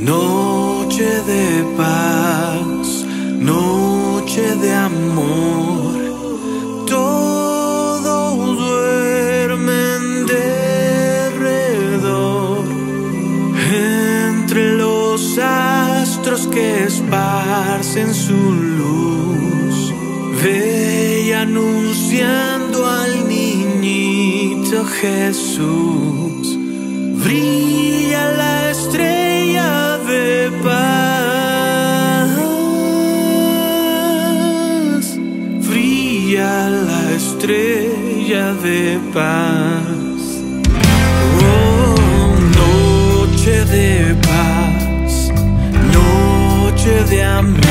Noche de paz, noche de amor, todos duermen derredor, entre los astros que esparcen su luz, ve y Jesús, brilla la estrella de paz, brilla la estrella de paz. Oh, noche de paz, noche de amor.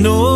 No.